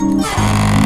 Música